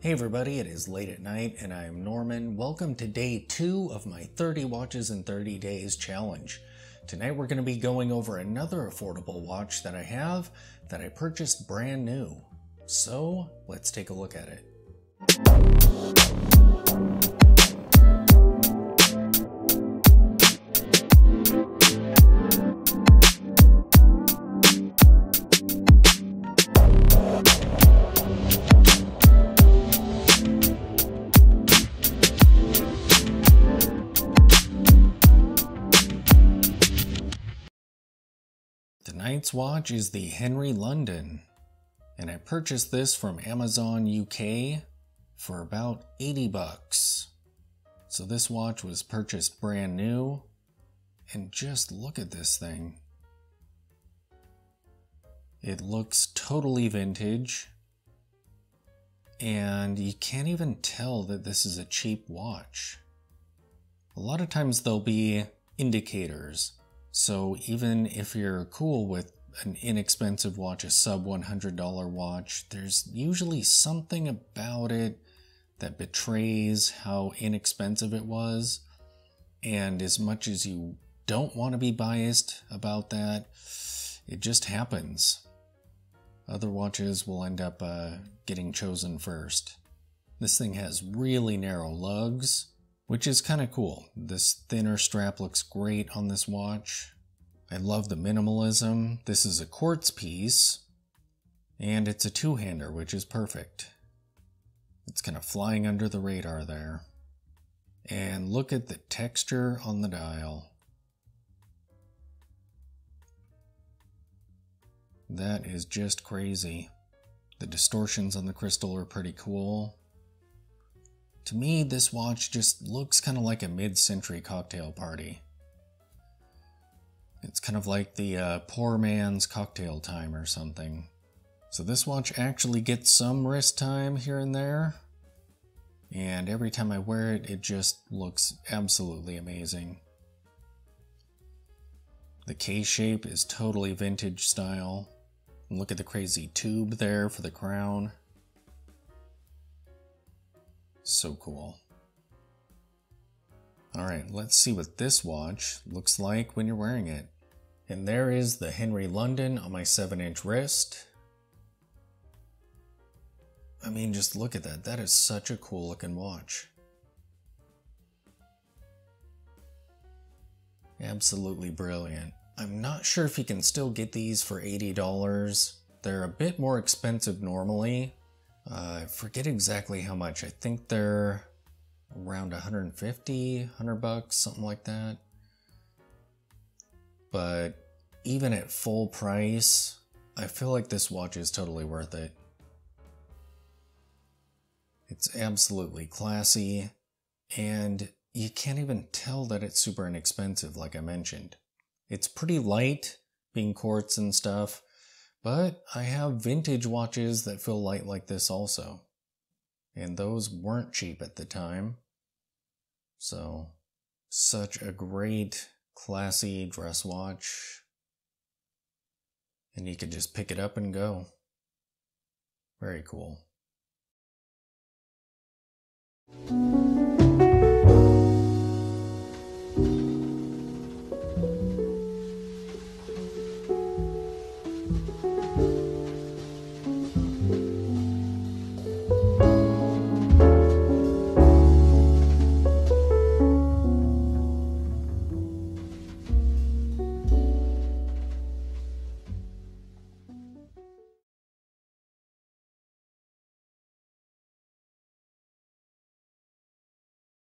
Hey everybody, it is late at night and I'm Norman. Welcome to day two of my 30 watches in 30 days challenge. Tonight we're going to be going over another affordable watch that I have that I purchased brand new. So let's take a look at it. Tonight's watch is the Henry London, and I purchased this from Amazon UK for about 80 bucks. So this watch was purchased brand new, and just look at this thing. It looks totally vintage, and you can't even tell that this is a cheap watch. A lot of times there'll be indicators so even if you're cool with an inexpensive watch, a sub $100 watch, there's usually something about it that betrays how inexpensive it was. And as much as you don't want to be biased about that, it just happens. Other watches will end up uh, getting chosen first. This thing has really narrow lugs, which is kind of cool. This thinner strap looks great on this watch. I love the minimalism. This is a quartz piece, and it's a two-hander, which is perfect. It's kind of flying under the radar there. And look at the texture on the dial. That is just crazy. The distortions on the crystal are pretty cool. To me, this watch just looks kind of like a mid-century cocktail party. It's kind of like the uh, poor man's cocktail time or something. So this watch actually gets some wrist time here and there. And every time I wear it, it just looks absolutely amazing. The case shape is totally vintage style. look at the crazy tube there for the crown. So cool. Alright, let's see what this watch looks like when you're wearing it. And there is the Henry London on my 7 inch wrist. I mean, just look at that. That is such a cool looking watch. Absolutely brilliant. I'm not sure if you can still get these for $80. They're a bit more expensive normally, uh, I forget exactly how much. I think they're around 150, 100 bucks, something like that. But even at full price, I feel like this watch is totally worth it. It's absolutely classy, and you can't even tell that it's super inexpensive, like I mentioned. It's pretty light, being quartz and stuff, but I have vintage watches that feel light like this also. And those weren't cheap at the time. So, such a great, classy dress watch. And you could just pick it up and go. Very cool.